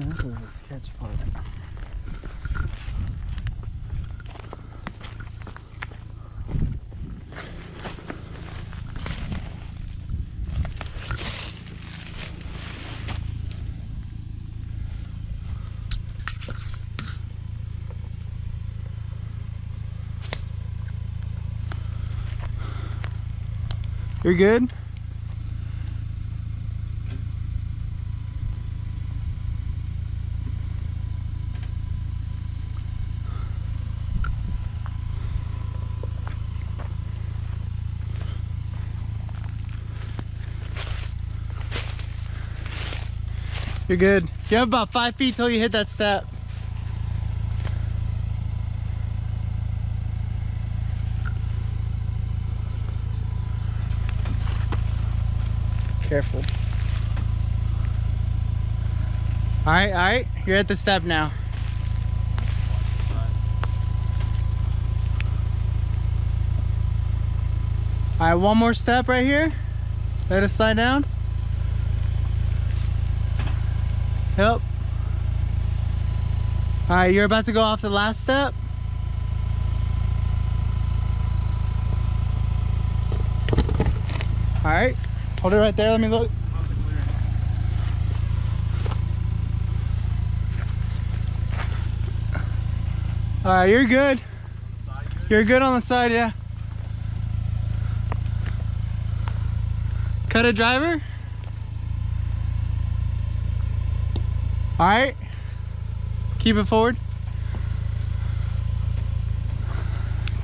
This is the sketch part. You're good? You're good. You have about five feet till you hit that step. Careful. All right, all right. You're at the step now. All right, one more step right here. Let us slide down. Yep. All right, you're about to go off the last step. All right, hold it right there. Let me look. All right, you're good. You're good on the side, yeah. Cut a driver. All right. Keep it forward.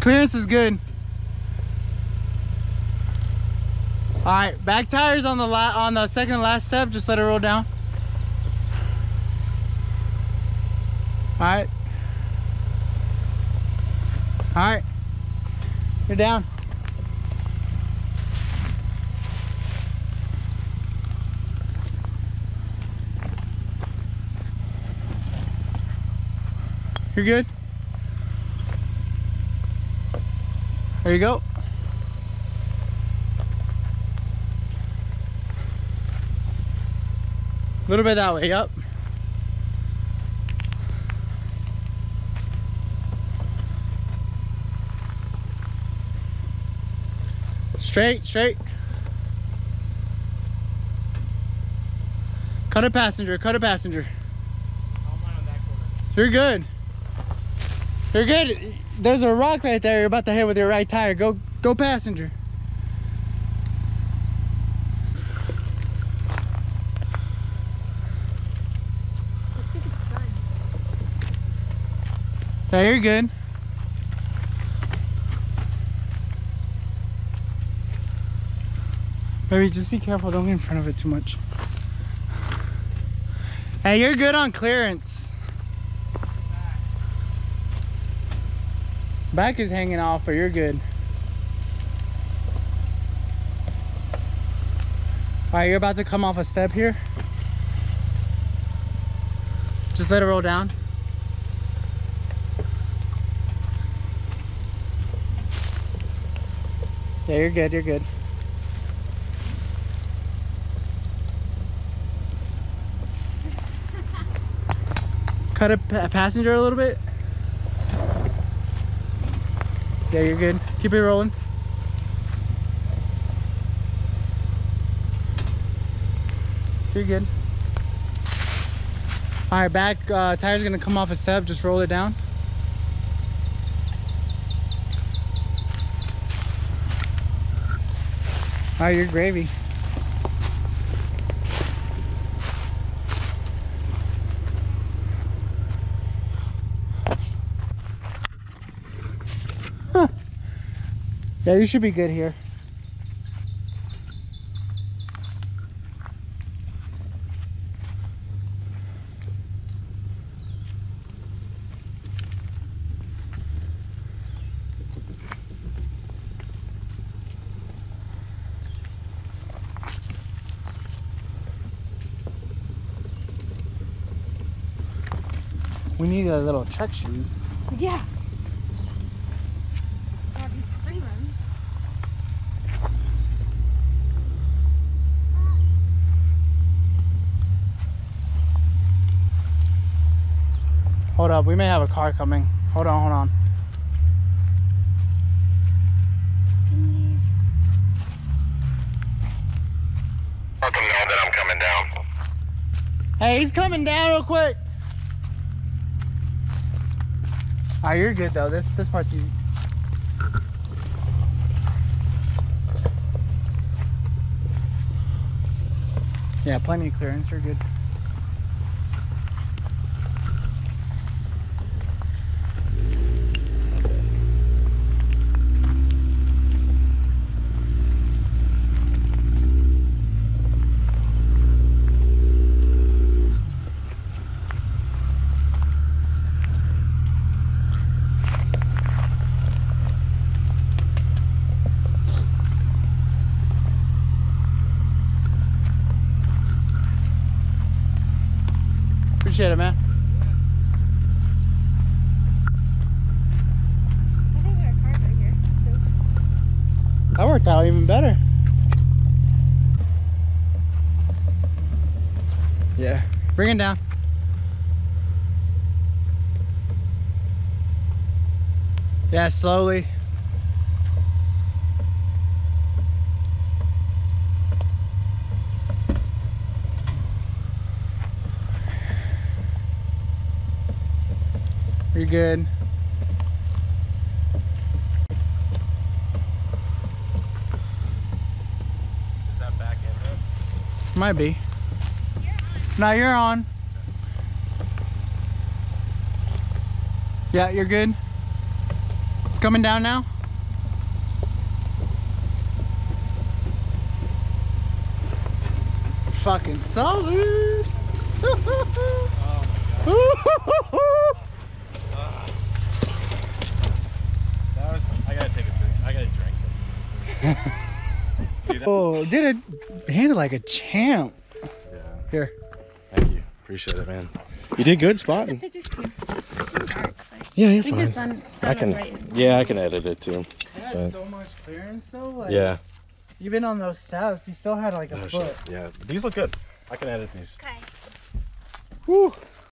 Clearance is good. All right, back tires on the la on the second last step. Just let it roll down. All right. All right. You're down. You're good. There you go. A little bit that way, yep. Straight, straight. Cut a passenger, cut a passenger. You're good. You're good. There's a rock right there you're about to hit with your right tire. Go go passenger. Yeah, you're good. Maybe just be careful, don't get in front of it too much. Hey, you're good on clearance. Back is hanging off, but you're good. All right, you're about to come off a step here. Just let it roll down. Yeah, you're good, you're good. Cut a, pa- passenger a little bit. Yeah, you're good. Keep it rolling. You're good. All right, back uh, tire's gonna come off a step. Just roll it down. Oh, you're gravy. Yeah, you should be good here. We need a little check shoes. Yeah. Yeah, these spring ones. Hold up, we may have a car coming. Hold on, hold on. Let them know that I'm coming down. Hey, he's coming down real quick. Ah, you're good though. This this part's easy. Yeah, plenty of clearance. You're good. Appreciate it, man. I think there are cars right here. So That worked out even better. Yeah. Bring it down. Yeah, slowly. You're good. Is that back? Might be. Now you're on. Yeah, you're good. It's coming down now. Fucking solid. Dude, that- did it handle like a champ. yeah. Here. Thank you. Appreciate it, man. You did good spotting. pictures here. It's too dark. Like, Yeah, I you're think fine. sun, I can. right. Yeah, I can edit it too. It had But- so much clearance though. Like, Yeah. Even on those stabs, you still had like a Oh, foot. shit. Yeah. These look good. I can edit these. Okay. Whew.